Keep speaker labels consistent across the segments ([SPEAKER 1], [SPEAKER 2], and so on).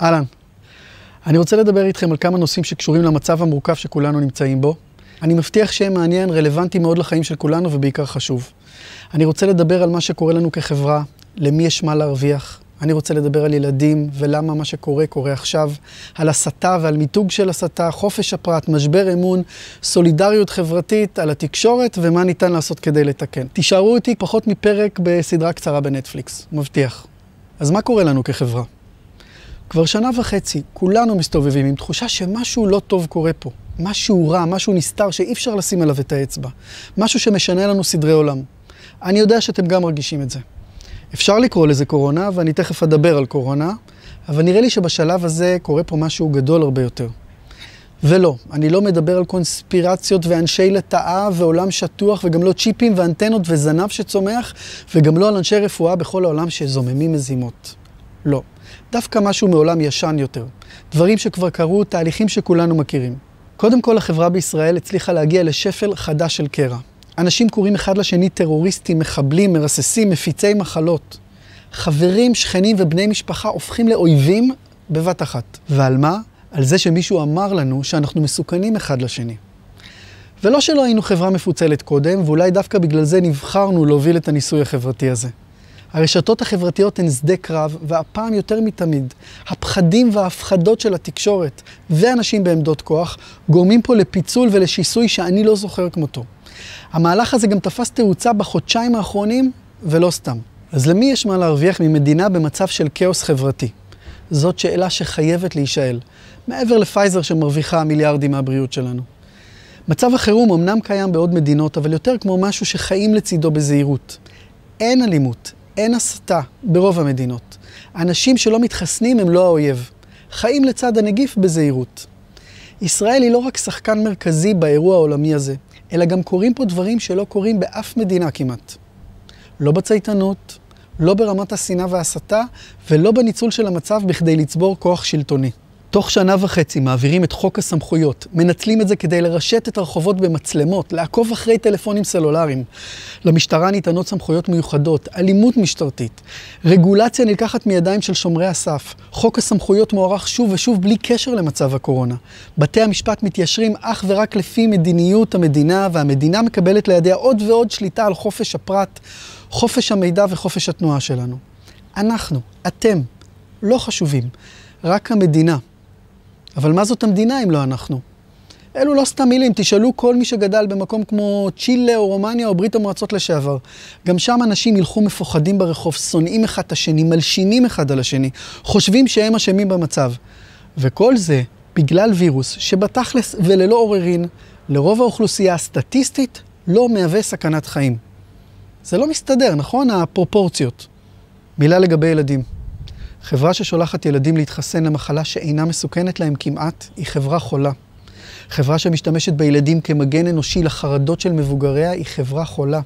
[SPEAKER 1] אהלן. אני רוצה לדבר איתכם על כמה נושאים שקשורים למצב המורכב שכולנו נמצאים בו. אני מבטיח שיהיה מעניין, רלוונטי מאוד לחיים של כולנו ובעיקר חשוב. אני רוצה לדבר על מה שקורה לנו כחברה, למי יש מה להרוויח. אני רוצה לדבר על ילדים ולמה מה שקורה קורה עכשיו, על הסתה ועל מיתוג של הסתה, חופש הפרט, משבר אמון, סולידריות חברתית, על התקשורת ומה ניתן לעשות כדי לתקן. תישארו איתי פחות מפרק בסדרה קצרה בנטפליקס, מבטיח. אז מה קורה לנו כחברה? כבר שנה וחצי כולנו מסתובבים עם תחושה שמשהו לא טוב קורה פה. משהו רע, משהו נסתר שאי אפשר לשים עליו את האצבע. משהו שמשנה לנו סדרי עולם. אני יודע שאתם גם מרגישים את זה. אפשר לקרוא לזה קורונה, ואני תכף אדבר על קורונה, אבל נראה לי שבשלב הזה קורה פה משהו גדול הרבה יותר. ולא, אני לא מדבר על קונספירציות ואנשי לטאה ועולם שטוח, וגם לא צ'יפים ואנטנות וזנב שצומח, וגם לא על אנשי רפואה בכל העולם שזוממים מזימות. לא. דווקא משהו מעולם ישן יותר. דברים שכבר קרו, תהליכים שכולנו מכירים. קודם כל, החברה בישראל הצליחה להגיע לשפל חדש של קרע. אנשים קוראים אחד לשני טרוריסטים, מחבלים, מרססים, מפיצי מחלות. חברים, שכנים ובני משפחה הופכים לאויבים בבת אחת. ועל מה? על זה שמישהו אמר לנו שאנחנו מסוכנים אחד לשני. ולא שלא היינו חברה מפוצלת קודם, ואולי דווקא בגלל זה נבחרנו להוביל את הניסוי החברתי הזה. הרשתות החברתיות הן שדה קרב, והפעם יותר מתמיד, הפחדים וההפחדות של התקשורת ואנשים בעמדות כוח גורמים פה לפיצול ולשיסוי שאני לא זוכר כמותו. המהלך הזה גם תפס תאוצה בחודשיים האחרונים, ולא סתם. אז למי יש מה להרוויח ממדינה במצב של כאוס חברתי? זאת שאלה שחייבת להישאל, מעבר לפייזר שמרוויחה מיליארדים מהבריאות שלנו. מצב החירום אמנם קיים בעוד מדינות, אבל יותר כמו משהו שחיים לצידו בזהירות. אין אלימות, אין הסתה ברוב המדינות. אנשים שלא מתחסנים הם לא האויב. חיים לצד הנגיף בזהירות. ישראל היא לא רק שחקן מרכזי באירוע העולמי הזה, אלא גם קורים פה דברים שלא קורים באף מדינה כמעט. לא בצייתנות, לא ברמת השנאה וההסתה, ולא בניצול של המצב בכדי לצבור כוח שלטוני. תוך שנה וחצי מעבירים את חוק הסמכויות, מנצלים את זה כדי לרשת את הרחובות במצלמות, לעקוב אחרי טלפונים סלולריים. למשטרה ניתנות סמכויות מיוחדות, אלימות משטרתית. רגולציה נלקחת מידיים של שומרי הסף. חוק הסמכויות מוארך שוב ושוב בלי קשר למצב הקורונה. בתי המשפט מתיישרים אך ורק לפי מדיניות המדינה, והמדינה מקבלת לידיה עוד ועוד שליטה על חופש הפרט, חופש המידע וחופש התנועה שלנו. אנחנו, אתם, לא חשובים, רק המדינה. אבל מה זאת המדינה אם לא אנחנו? אלו לא סתם מילים, תשאלו כל מי שגדל במקום כמו צ'ילה או רומניה או ברית המועצות לשעבר. גם שם אנשים ילכו מפוחדים ברחוב, שונאים אחד את השני, מלשינים אחד על השני, חושבים שהם אשמים במצב. וכל זה בגלל וירוס שבתכלס וללא עוררין, לרוב האוכלוסייה הסטטיסטית לא מהווה סכנת חיים. זה לא מסתדר, נכון? הפרופורציות. מילה לגבי ילדים. חברה ששולחת ילדים להתחסן למחלה שאינה מסוכנת להם כמעט, היא חברה חולה. חברה שמשתמשת בילדים כמגן אנושי לחרדות של מבוגריה, היא חברה חולה.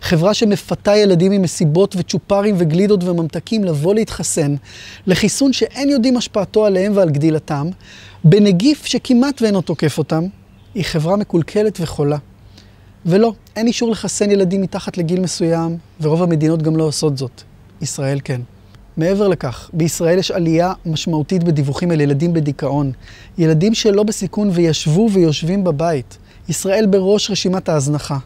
[SPEAKER 1] חברה שמפתה ילדים עם מסיבות וצ'ופרים וגלידות וממתקים לבוא להתחסן לחיסון שאין יודעים השפעתו עליהם ועל גדילתם, בנגיף שכמעט ואינו תוקף אותם, היא חברה מקולקלת וחולה. ולא, אין אישור לחסן ילדים מתחת לגיל מסוים, ורוב המדינות גם לא עושות זאת. ישראל כן. מעבר לכך, בישראל יש עלייה משמעותית בדיווחים על ילדים בדיכאון. ילדים שלא בסיכון וישבו ויושבים בבית. ישראל בראש רשימת ההזנחה.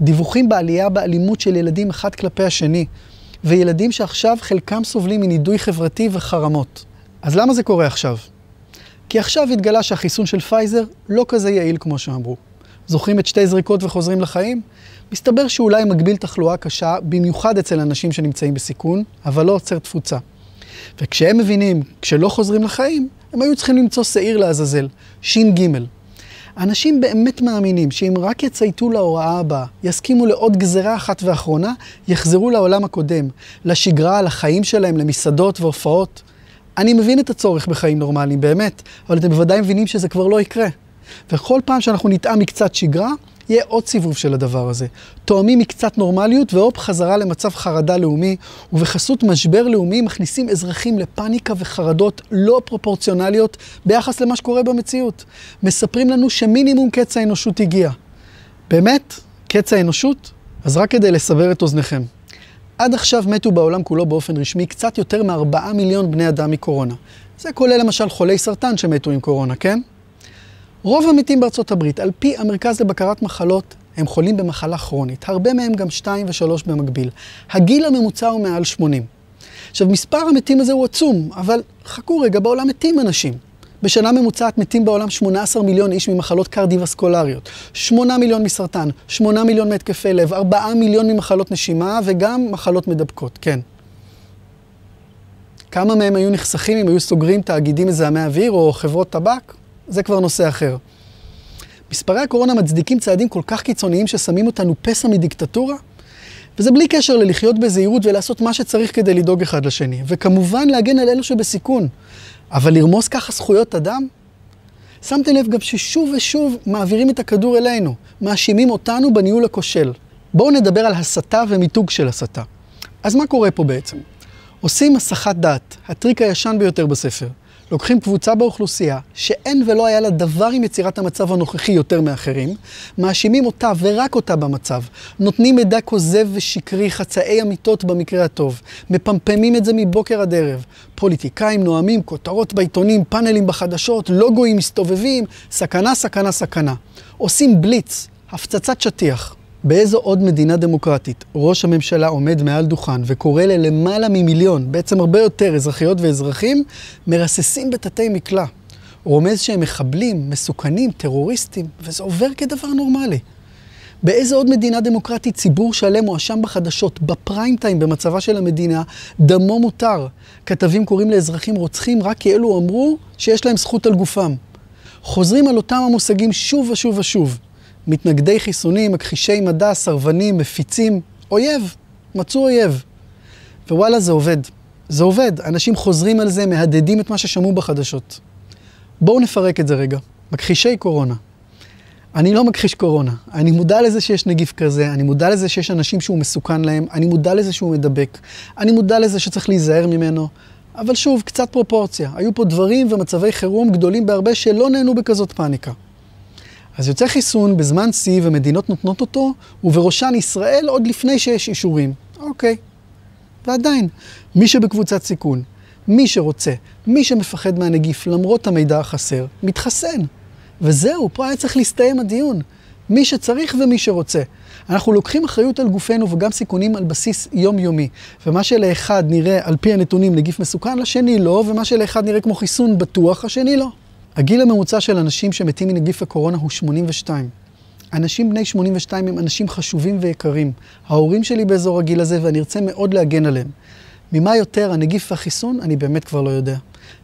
[SPEAKER 1] דיווחים בעלייה באלימות של ילדים אחד כלפי השני. וילדים שעכשיו חלקם סובלים מנידוי חברתי וחרמות. אז למה זה קורה עכשיו? כי עכשיו התגלה שהחיסון של פייזר לא כזה יעיל כמו שאמרו. זוכרים את שתי זריקות וחוזרים לחיים? מסתבר שאולי מגביל תחלואה קשה, במיוחד אצל אנשים שנמצאים בסיכון, אבל לא עוצר תפוצה. וכשהם מבינים, כשלא חוזרים לחיים, הם היו צריכים למצוא שעיר לעזאזל, ש"ג. אנשים באמת מאמינים שאם רק יצייתו להוראה הבאה, יסכימו לעוד גזרה אחת ואחרונה, יחזרו לעולם הקודם, לשגרה, לחיים שלהם, למסעדות והופעות. אני מבין את הצורך בחיים נורמליים, באמת, אבל אתם בוודאי מבינים שזה כבר לא יקרה. וכל פעם שאנחנו נטעם מקצת שגרה, יהיה עוד סיבוב של הדבר הזה. תואמים מקצת נורמליות והופ, חזרה למצב חרדה לאומי, ובחסות משבר לאומי מכניסים אזרחים לפאניקה וחרדות לא פרופורציונליות ביחס למה שקורה במציאות. מספרים לנו שמינימום קץ האנושות הגיע. באמת? קץ האנושות? אז רק כדי לסבר את אוזניכם. עד עכשיו מתו בעולם כולו באופן רשמי קצת יותר מארבעה מיליון בני אדם מקורונה. זה כולל למשל חולי סרטן שמתו עם קורונה, כן? רוב המתים בארצות הברית, על פי המרכז לבקרת מחלות, הם חולים במחלה כרונית. הרבה מהם גם 2 ו-3 במקביל. הגיל הממוצע הוא מעל 80. עכשיו, מספר המתים הזה הוא עצום, אבל חכו רגע, בעולם מתים אנשים. בשנה ממוצעת מתים בעולם 18 מיליון איש ממחלות קרדיווסקולריות, 8 מיליון מסרטן, 8 מיליון מהתקפי לב, 4 מיליון ממחלות נשימה וגם מחלות מדבקות, כן. כמה מהם היו נחסכים אם היו סוגרים תאגידים מזהמי אוויר או חברות טבק? זה כבר נושא אחר. מספרי הקורונה מצדיקים צעדים כל כך קיצוניים ששמים אותנו פסע מדיקטטורה? וזה בלי קשר ללחיות בזהירות ולעשות מה שצריך כדי לדאוג אחד לשני. וכמובן להגן על אלו שבסיכון. אבל לרמוס ככה זכויות אדם? שמתם לב גם ששוב ושוב מעבירים את הכדור אלינו, מאשימים אותנו בניהול הכושל. בואו נדבר על הסתה ומיתוג של הסתה. אז מה קורה פה בעצם? עושים הסחת דעת, הטריק הישן ביותר בספר. לוקחים קבוצה באוכלוסייה שאין ולא היה לה דבר עם יצירת המצב הנוכחי יותר מאחרים, מאשימים אותה ורק אותה במצב, נותנים מידע כוזב ושקרי, חצאי אמיתות במקרה הטוב, מפמפמים את זה מבוקר עד ערב. פוליטיקאים נואמים, כותרות בעיתונים, פאנלים בחדשות, לוגויים מסתובבים, סכנה, סכנה, סכנה. עושים בליץ, הפצצת שטיח. באיזו עוד מדינה דמוקרטית ראש הממשלה עומד מעל דוכן וקורא ללמעלה ממיליון, בעצם הרבה יותר, אזרחיות ואזרחים, מרססים בתתי מקלע. רומז שהם מחבלים, מסוכנים, טרוריסטים, וזה עובר כדבר נורמלי. באיזו עוד מדינה דמוקרטית ציבור שלם מואשם בחדשות, בפריים טיים במצבה של המדינה, דמו מותר. כתבים קוראים לאזרחים רוצחים רק כי אלו אמרו שיש להם זכות על גופם. חוזרים על אותם המושגים שוב ושוב ושוב. מתנגדי חיסונים, מכחישי מדע, סרבנים, מפיצים, אויב, מצאו אויב. ווואלה, זה עובד. זה עובד. אנשים חוזרים על זה, מהדהדים את מה ששמעו בחדשות. בואו נפרק את זה רגע. מכחישי קורונה. אני לא מכחיש קורונה. אני מודע לזה שיש נגיף כזה, אני מודע לזה שיש אנשים שהוא מסוכן להם, אני מודע לזה שהוא מדבק, אני מודע לזה שצריך להיזהר ממנו. אבל שוב, קצת פרופורציה. היו פה דברים ומצבי חירום גדולים בהרבה שלא נהנו בכזאת פאניקה. אז יוצא חיסון בזמן שיא ומדינות נותנות אותו, ובראשן ישראל עוד לפני שיש אישורים. אוקיי. ועדיין, מי שבקבוצת סיכון, מי שרוצה, מי שמפחד מהנגיף למרות המידע החסר, מתחסן. וזהו, פה היה צריך להסתיים הדיון. מי שצריך ומי שרוצה. אנחנו לוקחים אחריות על גופנו וגם סיכונים על בסיס יומיומי. ומה שלאחד נראה על פי הנתונים נגיף מסוכן, לשני לא, ומה שלאחד נראה כמו חיסון בטוח, השני לא. הגיל הממוצע של אנשים שמתים מנגיף הקורונה הוא 82. אנשים בני 82 הם אנשים חשובים ויקרים. ההורים שלי באזור הגיל הזה ואני ארצה מאוד להגן עליהם. ממה יותר הנגיף והחיסון, אני באמת כבר לא יודע.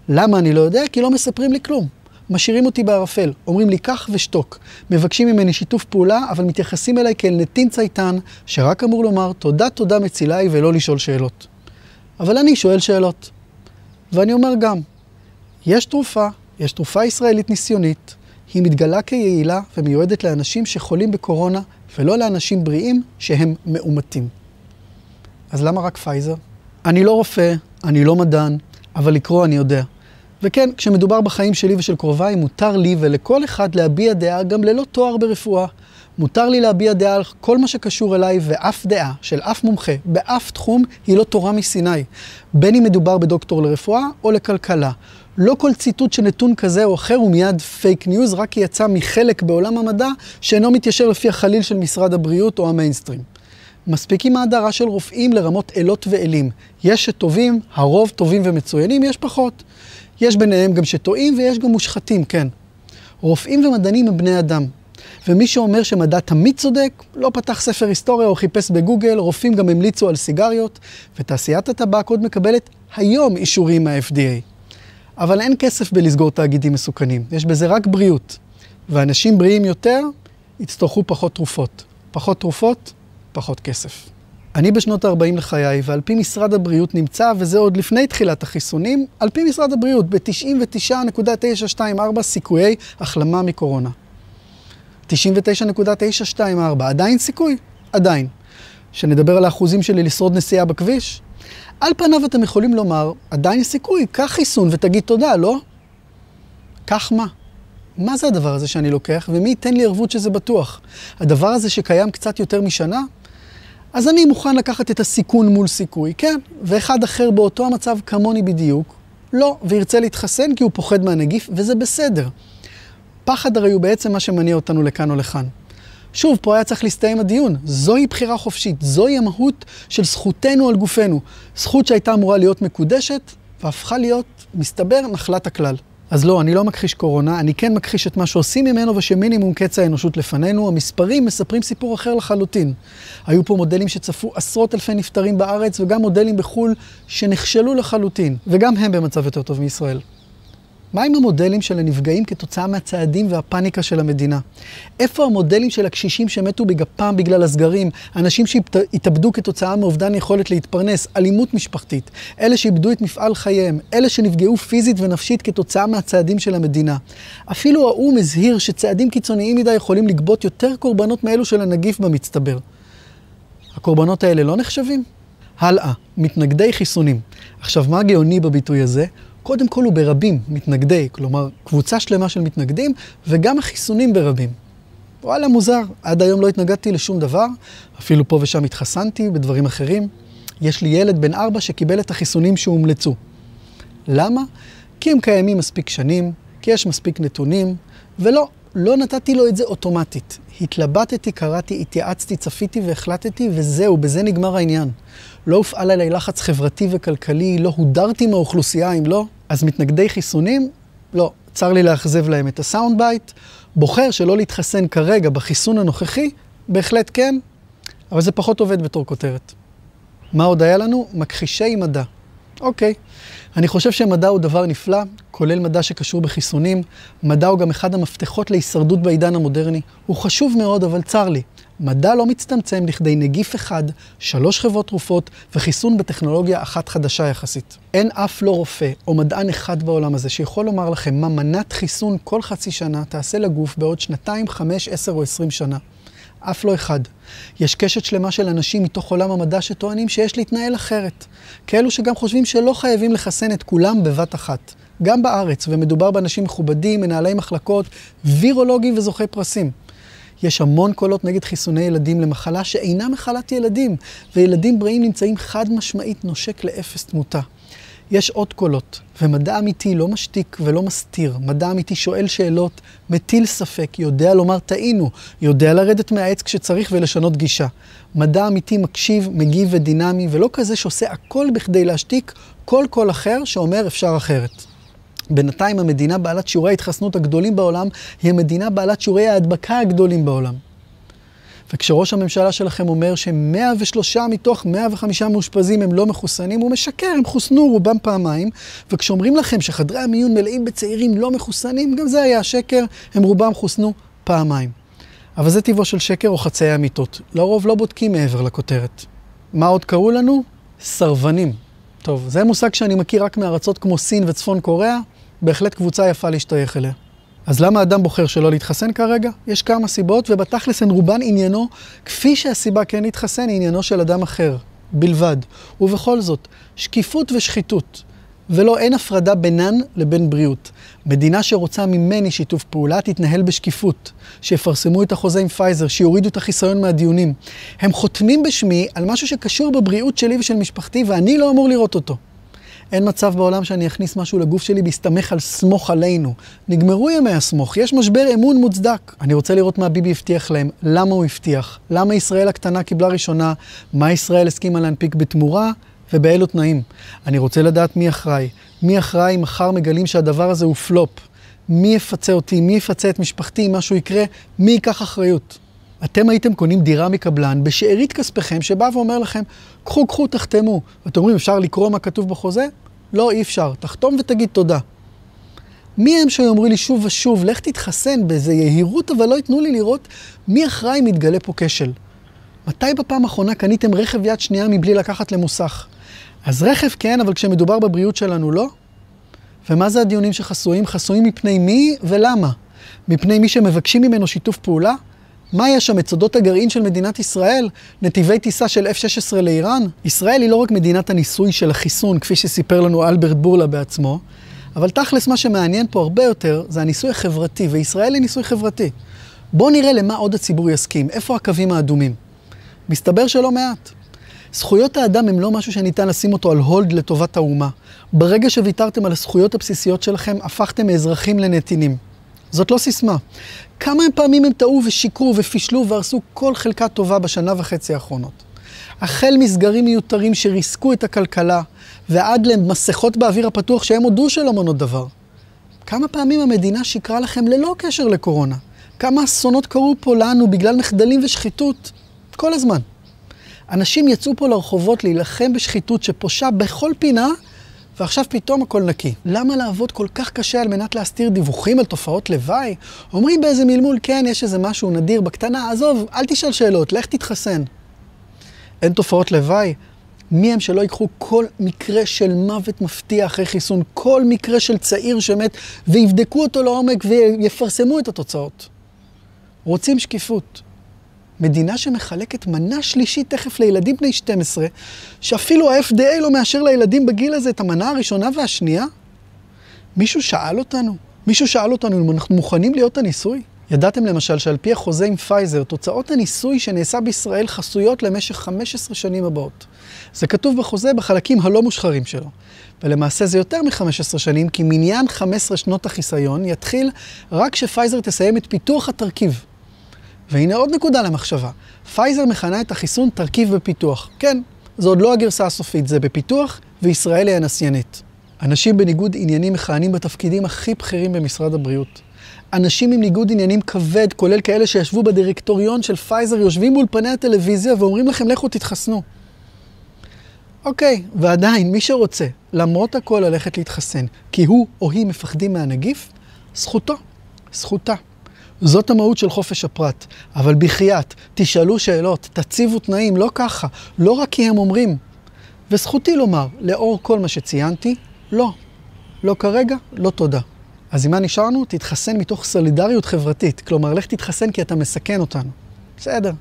[SPEAKER 1] למה אני לא יודע? כי לא מספרים לי כלום. משאירים אותי בערפל, אומרים לי קח ושתוק. מבקשים ממני שיתוף פעולה, אבל מתייחסים אליי כאל נתין צייתן, שרק אמור לומר תודה תודה מצילי ולא לשאול שאלות. אבל אני שואל שאלות. ואני אומר גם, יש תרופה, יש תרופה ישראלית ניסיונית, היא מתגלה כיעילה ומיועדת לאנשים שחולים בקורונה, ולא לאנשים בריאים שהם מאומתים. אז למה רק פייזר? אני לא רופא, אני לא מדען, אבל לקרוא אני יודע. וכן, כשמדובר בחיים שלי ושל קרוביי, מותר לי ולכל אחד להביע דעה גם ללא תואר ברפואה. מותר לי להביע דעה על כל מה שקשור אליי, ואף דעה של אף מומחה באף תחום היא לא תורה מסיני. בין אם מדובר בדוקטור לרפואה או לכלכלה. לא כל ציטוט של נתון כזה או אחר הוא מיד fake news, רק כי יצא מחלק בעולם המדע שאינו מתיישר לפי החליל של משרד הבריאות או המיינסטרים. מספיק עם ההדרה של רופאים לרמות אלות ואלים. יש שטובים, הרוב טובים ומצוינים, יש פחות. יש ביניהם גם שטועים ויש גם מושחתים, כן. רופאים ומדענים הם בני אדם. ומי שאומר שמדע תמיד צודק, לא פתח ספר היסטוריה או חיפש בגוגל, רופאים גם המליצו על סיגריות, ותעשיית הטבק עוד מקבלת היום אישורים מה-FDA. אבל אין כסף בלסגור תאגידים מסוכנים, יש בזה רק בריאות. ואנשים בריאים יותר יצטרכו פחות תרופות. פחות תרופות, פחות כסף. אני בשנות ה-40 לחיי, ועל פי משרד הבריאות נמצא, וזה עוד לפני תחילת החיסונים, על פי משרד הבריאות, ב-99.924 סיכויי החלמה מקורונה. 99.924, עדיין סיכוי? עדיין. שנדבר על האחוזים שלי לשרוד נסיעה בכביש? על פניו אתם יכולים לומר, עדיין סיכוי, קח חיסון ותגיד תודה, לא? קח מה? מה זה הדבר הזה שאני לוקח, ומי ייתן לי ערבות שזה בטוח? הדבר הזה שקיים קצת יותר משנה? אז אני מוכן לקחת את הסיכון מול סיכוי, כן, ואחד אחר באותו המצב כמוני בדיוק, לא, וירצה להתחסן כי הוא פוחד מהנגיף, וזה בסדר. פחד הרי הוא בעצם מה שמניע אותנו לכאן או לכאן. שוב, פה היה צריך להסתיים הדיון. זוהי בחירה חופשית, זוהי המהות של זכותנו על גופנו. זכות שהייתה אמורה להיות מקודשת, והפכה להיות, מסתבר, נחלת הכלל. אז לא, אני לא מכחיש קורונה, אני כן מכחיש את מה שעושים ממנו ושמינימום קץ האנושות לפנינו. המספרים מספרים סיפור אחר לחלוטין. היו פה מודלים שצפו עשרות אלפי נפטרים בארץ וגם מודלים בחו"ל שנכשלו לחלוטין, וגם הם במצב יותר טוב מישראל. מה עם המודלים של הנפגעים כתוצאה מהצעדים והפאניקה של המדינה? איפה המודלים של הקשישים שמתו בגפם בגלל הסגרים, אנשים שהתאבדו כתוצאה מאובדן יכולת להתפרנס, אלימות משפחתית, אלה שאיבדו את מפעל חייהם, אלה שנפגעו פיזית ונפשית כתוצאה מהצעדים של המדינה? אפילו האו"ם הזהיר שצעדים קיצוניים מדי יכולים לגבות יותר קורבנות מאלו של הנגיף במצטבר. הקורבנות האלה לא נחשבים? הלאה, מתנגדי חיסונים. עכשיו, מה גאוני בביטוי הזה? קודם כל הוא ברבים, מתנגדי, כלומר, קבוצה שלמה של מתנגדים, וגם החיסונים ברבים. וואלה, מוזר, עד היום לא התנגדתי לשום דבר, אפילו פה ושם התחסנתי בדברים אחרים. יש לי ילד בן ארבע שקיבל את החיסונים שהומלצו. למה? כי הם קיימים מספיק שנים, כי יש מספיק נתונים, ולא, לא נתתי לו את זה אוטומטית. התלבטתי, קראתי, התייעצתי, צפיתי והחלטתי, וזהו, בזה נגמר העניין. לא הופעל עליי לחץ חברתי וכלכלי, לא הודרתי מהאוכלוסייה, אם לא, אז מתנגדי חיסונים, לא, צר לי לאכזב להם את ה sound bite. בוחר שלא להתחסן כרגע בחיסון הנוכחי, בהחלט כן, אבל זה פחות עובד בתור כותרת. מה עוד היה לנו? מכחישי מדע. אוקיי, אני חושב שמדע הוא דבר נפלא, כולל מדע שקשור בחיסונים. מדע הוא גם אחד המפתחות להישרדות בעידן המודרני. הוא חשוב מאוד, אבל צר לי. מדע לא מצטמצם לכדי נגיף אחד, שלוש חברות תרופות וחיסון בטכנולוגיה אחת חדשה יחסית. אין אף לא רופא או מדען אחד בעולם הזה שיכול לומר לכם מה מנת חיסון כל חצי שנה תעשה לגוף בעוד שנתיים, חמש, עשר או עשרים שנה. אף לא אחד. יש קשת שלמה של אנשים מתוך עולם המדע שטוענים שיש להתנהל אחרת. כאלו שגם חושבים שלא חייבים לחסן את כולם בבת אחת. גם בארץ, ומדובר באנשים מכובדים, מנהלי מחלקות, וירולוגים וזוכי פרסים. יש המון קולות נגד חיסוני ילדים למחלה שאינה מחלת ילדים, וילדים בריאים נמצאים חד משמעית נושק לאפס תמותה. יש עוד קולות, ומדע אמיתי לא משתיק ולא מסתיר. מדע אמיתי שואל שאלות, מטיל ספק, יודע לומר טעינו, יודע לרדת מהעץ כשצריך ולשנות גישה. מדע אמיתי מקשיב, מגיב ודינמי, ולא כזה שעושה הכל בכדי להשתיק כל קול אחר שאומר אפשר אחרת. בינתיים המדינה בעלת שיעורי ההתחסנות הגדולים בעולם היא המדינה בעלת שיעורי ההדבקה הגדולים בעולם. וכשראש הממשלה שלכם אומר ש-103 מתוך 105 מאושפזים הם לא מחוסנים, הוא משקר, הם חוסנו רובם פעמיים. וכשאומרים לכם שחדרי המיון מלאים בצעירים לא מחוסנים, גם זה היה שקר, הם רובם חוסנו פעמיים. אבל זה טבעו של שקר או חצאי אמיתות. לרוב לא בודקים מעבר לכותרת. מה עוד קראו לנו? סרבנים. טוב, זה מושג שאני מכיר רק מארצות כמו סין וצפון קוריאה, בהחלט קבוצה יפה להשתייך אליה. אז למה אדם בוחר שלא להתחסן כרגע? יש כמה סיבות, ובתכלס הן רובן עניינו, כפי שהסיבה כן להתחסן, היא עניינו של אדם אחר, בלבד. ובכל זאת, שקיפות ושחיתות. ולא, אין הפרדה בינן לבין בריאות. מדינה שרוצה ממני שיתוף פעולה תתנהל בשקיפות. שיפרסמו את החוזה עם פייזר, שיורידו את החיסיון מהדיונים. הם חותמים בשמי על משהו שקשור בבריאות שלי ושל משפחתי, ואני לא אמור לראות אותו. אין מצב בעולם שאני אכניס משהו לגוף שלי בהסתמך על סמוך עלינו. נגמרו ימי הסמוך, יש משבר אמון מוצדק. אני רוצה לראות מה ביבי הבטיח להם, למה הוא הבטיח, למה ישראל הקטנה קיבלה ראשונה, מה ישראל הסכימה להנפיק בתמורה, ובאילו תנאים. אני רוצה לדעת מי אחראי. מי אחראי אם מחר מגלים שהדבר הזה הוא פלופ. מי יפצה אותי, מי יפצה את משפחתי אם משהו יקרה, מי ייקח אחריות. אתם הייתם קונים דירה מקבלן בשארית כספיכם, שבא ואומר לכם, קחו, קחו, תחתמו. ואתם אומרים, אפשר לקרוא מה כתוב בחוזה? לא, אי אפשר. תחתום ותגיד תודה. מי הם שיאמרו לי שוב ושוב, לך תתחסן באיזה יהירות, אבל לא ייתנו לי לראות מי אחראי אם יתגלה פה כשל. מתי בפעם האחרונה קניתם רכב יד שנייה מבלי לקחת למוסך? אז רכב כן, אבל כשמדובר בבריאות שלנו לא? ומה זה הדיונים שחסויים? חסויים מפני מי ולמה? מפני מי שמבקשים ממנו שיתוף פעולה? מה יש שם? את סודות הגרעין של מדינת ישראל? נתיבי טיסה של F-16 לאיראן? ישראל היא לא רק מדינת הניסוי של החיסון, כפי שסיפר לנו אלברט בורלה בעצמו, אבל תכלס מה שמעניין פה הרבה יותר זה הניסוי החברתי, וישראל היא ניסוי חברתי. בואו נראה למה עוד הציבור יסכים, איפה הקווים האדומים. מסתבר שלא מעט. זכויות האדם הם לא משהו שניתן לשים אותו על הולד לטובת האומה. ברגע שוויתרתם על הזכויות הבסיסיות שלכם, הפכתם מאזרחים לנתינים. זאת לא סיסמה. כמה פעמים הם טעו ושיקרו ופישלו והרסו כל חלקה טובה בשנה וחצי האחרונות. החל מסגרים מיותרים שריסקו את הכלכלה, ועד למסכות באוויר הפתוח שהם הודו שלא מונות דבר. כמה פעמים המדינה שיקרה לכם ללא קשר לקורונה? כמה אסונות קרו פה לנו בגלל מחדלים ושחיתות? כל הזמן. אנשים יצאו פה לרחובות להילחם בשחיתות שפושה בכל פינה, ועכשיו פתאום הכל נקי. למה לעבוד כל כך קשה על מנת להסתיר דיווחים על תופעות לוואי? אומרים באיזה מלמול, כן, יש איזה משהו נדיר בקטנה, עזוב, אל תשאל שאלות, לך תתחסן. אין תופעות לוואי? מי הם שלא ייקחו כל מקרה של מוות מפתיע אחרי חיסון, כל מקרה של צעיר שמת, ויבדקו אותו לעומק ויפרסמו את התוצאות. רוצים שקיפות. מדינה שמחלקת מנה שלישית תכף לילדים בני 12, שאפילו ה-FDA לא מאשר לילדים בגיל הזה את המנה הראשונה והשנייה? מישהו שאל אותנו? מישהו שאל אותנו אם אנחנו מוכנים להיות הניסוי? ידעתם למשל שעל פי החוזה עם פייזר, תוצאות הניסוי שנעשה בישראל חסויות למשך 15 שנים הבאות. זה כתוב בחוזה בחלקים הלא מושחרים שלו. ולמעשה זה יותר מ-15 שנים, כי מניין 15 שנות החיסיון יתחיל רק כשפייזר תסיים את פיתוח התרכיב. והנה עוד נקודה למחשבה. פייזר מכנה את החיסון תרכיב בפיתוח. כן, זו עוד לא הגרסה הסופית, זה בפיתוח, וישראל היא הנסיינית. אנשים בניגוד עניינים מכהנים בתפקידים הכי בכירים במשרד הבריאות. אנשים עם ניגוד עניינים כבד, כולל כאלה שישבו בדירקטוריון של פייזר, יושבים באולפני הטלוויזיה ואומרים לכם, לכו תתחסנו. אוקיי, ועדיין, מי שרוצה, למרות הכל ללכת להתחסן, כי הוא או היא מפחדים מהנגיף, זכותו, זכותה. זאת המהות של חופש הפרט. אבל בחייאת, תשאלו שאלות, תציבו תנאים, לא ככה, לא רק כי הם אומרים. וזכותי לומר, לאור כל מה שציינתי, לא. לא כרגע, לא תודה. אז עם מה נשארנו? תתחסן מתוך סולידריות חברתית. כלומר, לך תתחסן כי אתה מסכן אותנו. בסדר.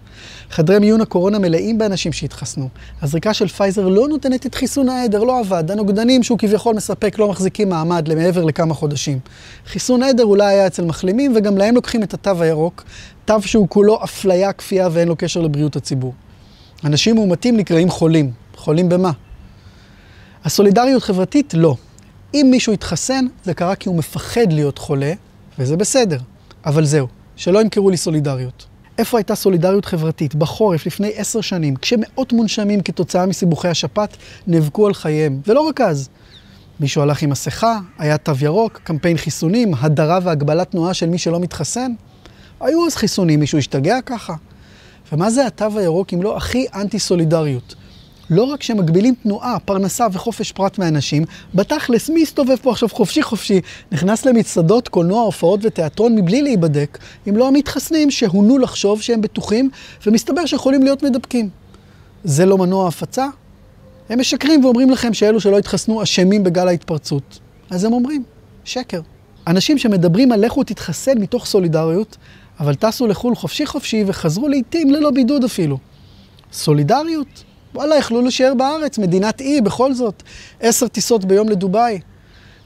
[SPEAKER 1] חדרי מיון הקורונה מלאים באנשים שהתחסנו. הזריקה של פייזר לא נותנת את חיסון העדר, לא עבד. הנוגדנים שהוא כביכול מספק לא מחזיקים מעמד למעבר לכמה חודשים. חיסון עדר אולי היה אצל מחלימים, וגם להם לוקחים את התו הירוק, תו שהוא כולו אפליה, כפייה ואין לו קשר לבריאות הציבור. אנשים מאומתים נקראים חולים. חולים במה? הסולידריות חברתית, לא. אם מישהו התחסן, זה קרה כי הוא מפחד להיות חולה, וזה בסדר. אבל זהו, שלא ימכרו לי סולידריות. איפה הייתה סולידריות חברתית? בחורף, לפני עשר שנים, כשמאות מונשמים כתוצאה מסיבוכי השפעת נאבקו על חייהם. ולא רק אז. מישהו הלך עם מסכה, היה תו ירוק, קמפיין חיסונים, הדרה והגבלת תנועה של מי שלא מתחסן. היו אז חיסונים, מישהו השתגע ככה? ומה זה התו הירוק אם לא הכי אנטי-סולידריות? לא רק שמגבילים תנועה, פרנסה וחופש פרט מאנשים, בתכלס מי יסתובב פה עכשיו חופשי חופשי, נכנס למצעדות, קולנוע, הופעות ותיאטרון מבלי להיבדק, אם לא המתחסנים שהונו לחשוב שהם בטוחים, ומסתבר שיכולים להיות מדבקים. זה לא מנוע הפצה? הם משקרים ואומרים לכם שאלו שלא התחסנו אשמים בגל ההתפרצות. אז הם אומרים, שקר. אנשים שמדברים על לכו תתחסן מתוך סולידריות, אבל טסו לחו"ל חופשי חופשי וחזרו לעיתים ללא בידוד אפילו. סולידריות? וואלה, יכלו להישאר בארץ, מדינת אי, בכל זאת. עשר טיסות ביום לדובאי.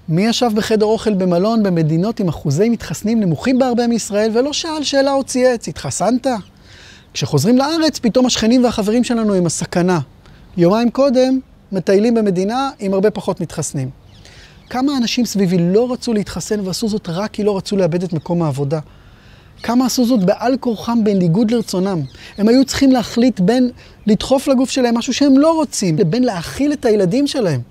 [SPEAKER 1] מי ישב בחדר אוכל במלון במדינות עם אחוזי מתחסנים נמוכים בהרבה מישראל ולא שאל שאלה או צייץ, התחסנת? כשחוזרים לארץ, פתאום השכנים והחברים שלנו הם הסכנה. יומיים קודם, מטיילים במדינה עם הרבה פחות מתחסנים. כמה אנשים סביבי לא רצו להתחסן ועשו זאת רק כי לא רצו לאבד את מקום העבודה. כמה עשו זאת בעל כורחם בניגוד לרצונם. הם היו צריכים להחליט בין לדחוף לגוף שלהם משהו שהם לא רוצים, לבין להאכיל את הילדים שלהם.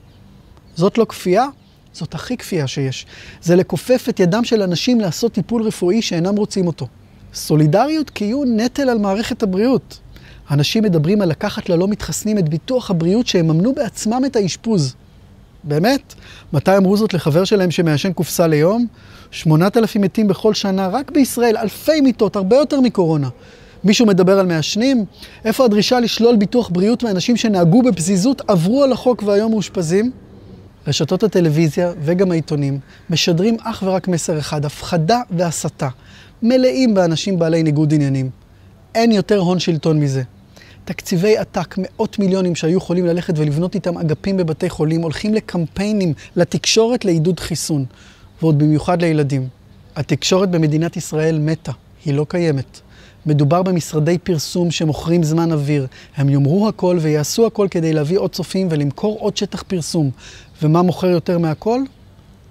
[SPEAKER 1] זאת לא כפייה? זאת הכי כפייה שיש. זה לכופף את ידם של אנשים לעשות טיפול רפואי שאינם רוצים אותו. סולידריות כי יהיו נטל על מערכת הבריאות. אנשים מדברים על לקחת ללא מתחסנים את ביטוח הבריאות שיממנו בעצמם את האשפוז. באמת? מתי אמרו זאת לחבר שלהם שמעשן קופסה ליום? 8,000 מתים בכל שנה, רק בישראל, אלפי מיטות, הרבה יותר מקורונה. מישהו מדבר על מעשנים? איפה הדרישה לשלול ביטוח בריאות מאנשים שנהגו בפזיזות, עברו על החוק והיום מאושפזים? רשתות הטלוויזיה וגם העיתונים משדרים אך ורק מסר אחד, הפחדה והסתה. מלאים באנשים בעלי ניגוד עניינים. אין יותר הון שלטון מזה. תקציבי עתק, מאות מיליונים שהיו יכולים ללכת ולבנות איתם אגפים בבתי חולים, הולכים לקמפיינים, לתקשורת לעידוד חיסון, ועוד במיוחד לילדים. התקשורת במדינת ישראל מתה, היא לא קיימת. מדובר במשרדי פרסום שמוכרים זמן אוויר. הם יאמרו הכל ויעשו הכל כדי להביא עוד צופים ולמכור עוד שטח פרסום. ומה מוכר יותר מהכל?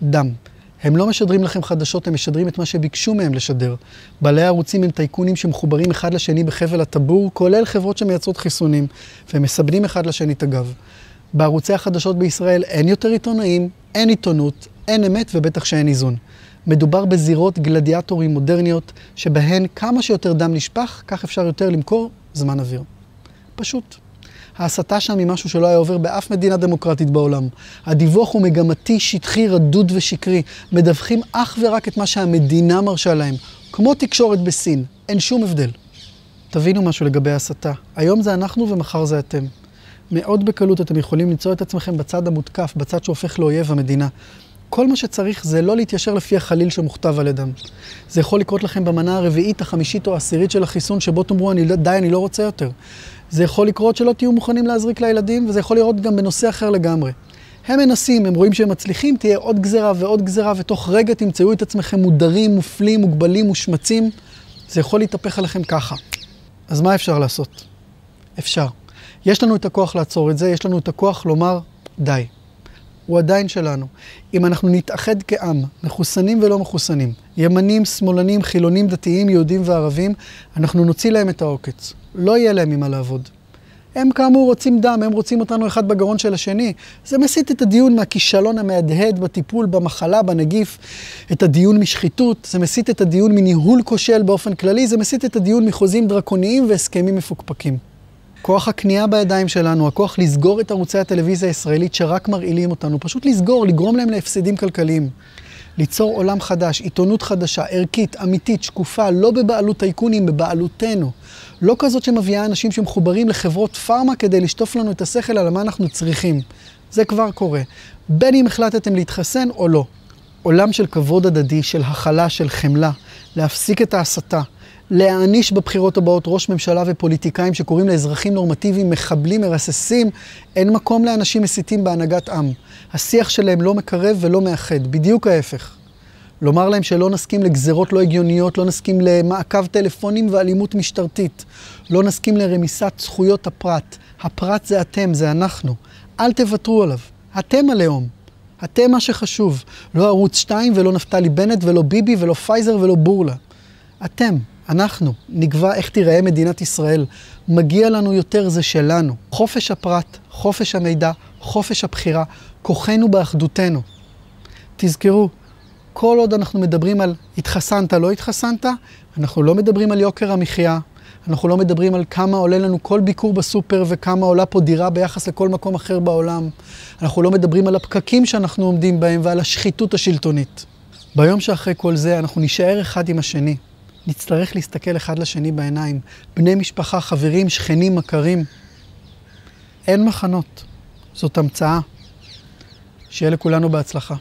[SPEAKER 1] דם. הם לא משדרים לכם חדשות, הם משדרים את מה שביקשו מהם לשדר. בעלי הערוצים הם טייקונים שמחוברים אחד לשני בחבל הטבור, כולל חברות שמייצרות חיסונים, והם מסבנים אחד לשני את הגב. בערוצי החדשות בישראל אין יותר עיתונאים, אין עיתונות, אין אמת ובטח שאין איזון. מדובר בזירות גלדיאטורים מודרניות, שבהן כמה שיותר דם נשפך, כך אפשר יותר למכור זמן אוויר. פשוט. ההסתה שם היא משהו שלא היה עובר באף מדינה דמוקרטית בעולם. הדיווח הוא מגמתי, שטחי, רדוד ושקרי. מדווחים אך ורק את מה שהמדינה מרשה להם. כמו תקשורת בסין, אין שום הבדל. תבינו משהו לגבי ההסתה. היום זה אנחנו ומחר זה אתם. מאוד בקלות אתם יכולים למצוא את עצמכם בצד המותקף, בצד שהופך לאויב המדינה. כל מה שצריך זה לא להתיישר לפי החליל שמוכתב על ידם. זה יכול לקרות לכם במנה הרביעית, החמישית או העשירית של החיסון, שבו תאמרו, אני, לא- די, אני לא רוצה יותר. זה יכול לקרות שלא תהיו מוכנים להזריק לילדים, וזה יכול לראות גם בנושא אחר לגמרי. הם מנסים, הם רואים שהם מצליחים, תהיה עוד גזרה ועוד גזרה, ותוך רגע תמצאו את עצמכם מודרים, מופלים, מוגבלים, מושמצים. זה יכול להתהפך עליכם ככה. אז מה אפשר לעשות? אפשר. יש לנו את הכוח לעצור את זה, יש לנו את הכוח לומר, די. הוא עדיין שלנו. אם אנחנו נתאחד כעם, מחוסנים ולא מחוסנים, ימנים, שמאלנים, חילונים, דתיים, יהודים וערבים, אנחנו נוציא להם את העוקץ. לא יהיה להם ממה לעבוד. הם כאמור רוצים דם, הם רוצים אותנו אחד בגרון של השני. זה מסיט את הדיון מהכישלון המהדהד בטיפול במחלה, בנגיף, את הדיון משחיתות, זה מסיט את הדיון מניהול כושל באופן כללי, זה מסיט את הדיון מחוזים דרקוניים והסכמים מפוקפקים. כוח הקנייה בידיים שלנו, הכוח לסגור את ערוצי הטלוויזיה הישראלית שרק מרעילים אותנו, פשוט לסגור, לגרום להם להפסדים כלכליים. ליצור עולם חדש, עיתונות חדשה, ערכית, אמיתית, שקופה, לא בבעלות טייקונים, בבעלותנו. לא כזאת שמביאה אנשים שמחוברים לחברות פארמה כדי לשטוף לנו את השכל על מה אנחנו צריכים. זה כבר קורה. בין אם החלטתם להתחסן או לא. עולם של כבוד הדדי, של הכלה, של חמלה, להפסיק את ההסתה, להעניש בבחירות הבאות ראש ממשלה ופוליטיקאים שקוראים לאזרחים נורמטיביים מחבלים מרססים, אין מקום לאנשים מסיתים בהנהגת עם. השיח שלהם לא מקרב ולא מאחד, בדיוק ההפך. לומר להם שלא נסכים לגזרות לא הגיוניות, לא נסכים למעקב טלפונים ואלימות משטרתית, לא נסכים לרמיסת זכויות הפרט. הפרט זה אתם, זה אנחנו. אל תוותרו עליו. אתם הלאום. אתם מה שחשוב. לא ערוץ 2 ולא נפתלי בנט ולא ביבי ולא פייזר ולא בורלה. אתם. אנחנו נקבע איך תיראה מדינת ישראל. מגיע לנו יותר, זה שלנו. חופש הפרט, חופש המידע, חופש הבחירה, כוחנו באחדותנו. תזכרו, כל עוד אנחנו מדברים על התחסנת, לא התחסנת, אנחנו לא מדברים על יוקר המחיה, אנחנו לא מדברים על כמה עולה לנו כל ביקור בסופר וכמה עולה פה דירה ביחס לכל מקום אחר בעולם. אנחנו לא מדברים על הפקקים שאנחנו עומדים בהם ועל השחיתות השלטונית. ביום שאחרי כל זה אנחנו נישאר אחד עם השני. נצטרך להסתכל אחד לשני בעיניים. בני משפחה, חברים, שכנים, מכרים. אין מחנות. זאת המצאה. שיהיה לכולנו בהצלחה.